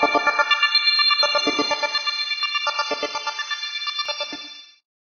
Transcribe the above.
Thank you.